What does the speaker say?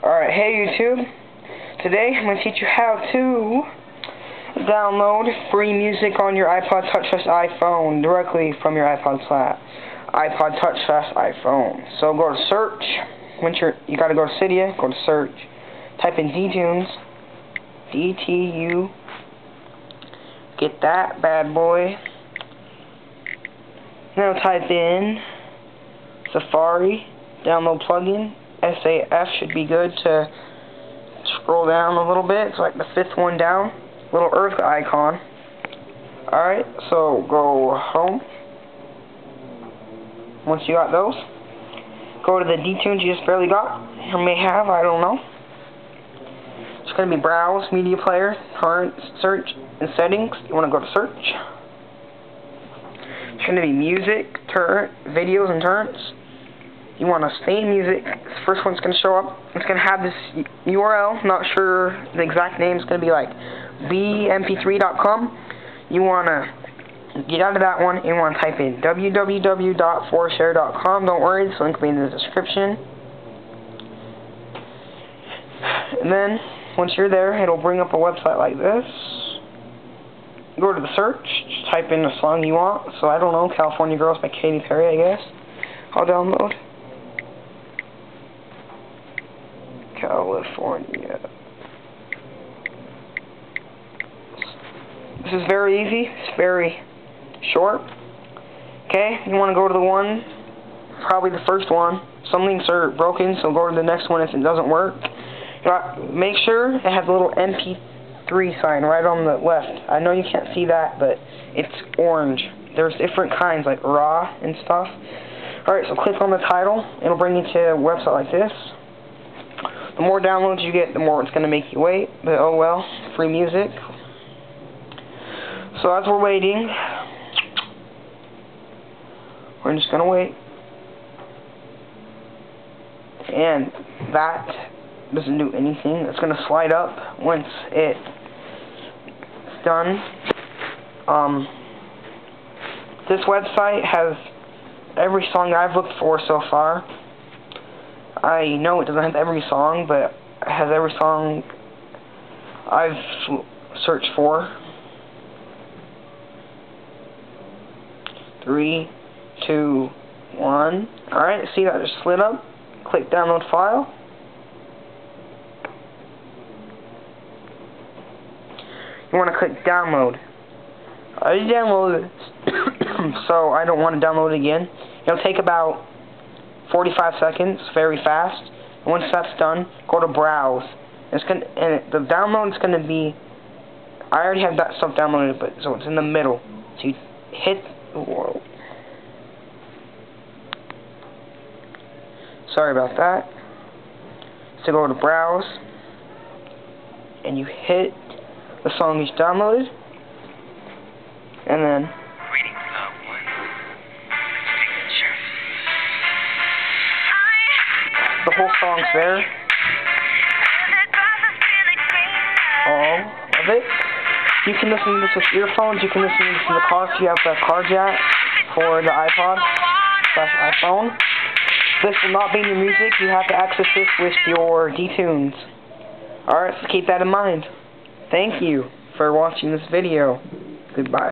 Alright, hey YouTube. Today I'm going to teach you how to download free music on your iPod Touch slash iPhone directly from your iPod slash iPod Touch slash iPhone. So go to search. Once you're, you got to go to Cydia, go to search. Type in DTunes. D-T-U. Get that bad boy. Now type in Safari, download plugin, SAF should be good to scroll down a little bit. It's like the fifth one down. Little earth icon. Alright, so go home. Once you got those, go to the DTunes you just barely got, or may have, I don't know. It's going to be Browse, Media Player, Current, Search, and Settings. You want to go to Search. It's going to be Music, turn, Videos, and Turns you want to stay in music, the first one's going to show up. It's going to have this URL, not sure the exact name. It's going to be like bmp3.com. You want to get out of that one and want to type in www.4shared.com. Don't worry, this link will be in the description. And then, once you're there, it'll bring up a website like this. Go to the search, just type in the song you want. So I don't know, California Girls by Katy Perry, I guess. I'll download. California. This is very easy. It's very short. Okay, you want to go to the one, probably the first one. Some links are broken, so go to the next one if it doesn't work. Make sure it has a little MP3 sign right on the left. I know you can't see that, but it's orange. There's different kinds, like RAW and stuff. Alright, so click on the title. It'll bring you to a website like this. The more downloads you get, the more it's going to make you wait. But oh well, free music. So as we're waiting, we're just going to wait. And that doesn't do anything. It's going to slide up once it's done. Um, this website has every song I've looked for so far. I know it doesn't have every song, but it has every song I've searched for. Three, two, one. Alright, see that just slid up? Click download file. You want to click download. I downloaded so I don't want to download it again. It'll take about 45 seconds, very fast. And once that's done, go to browse. It's gonna and the download is gonna be. I already have that stuff downloaded, but so it's in the middle. So you hit. Whoa. Sorry about that. So go to browse, and you hit the song you downloaded, and then whole song's there. All of it. You can listen to this with earphones. You can listen to this in the car if you have the car jack for the iPod slash iPhone. This will not be in your music. You have to access this with your DTunes. Alright, so keep that in mind. Thank you for watching this video. Goodbye.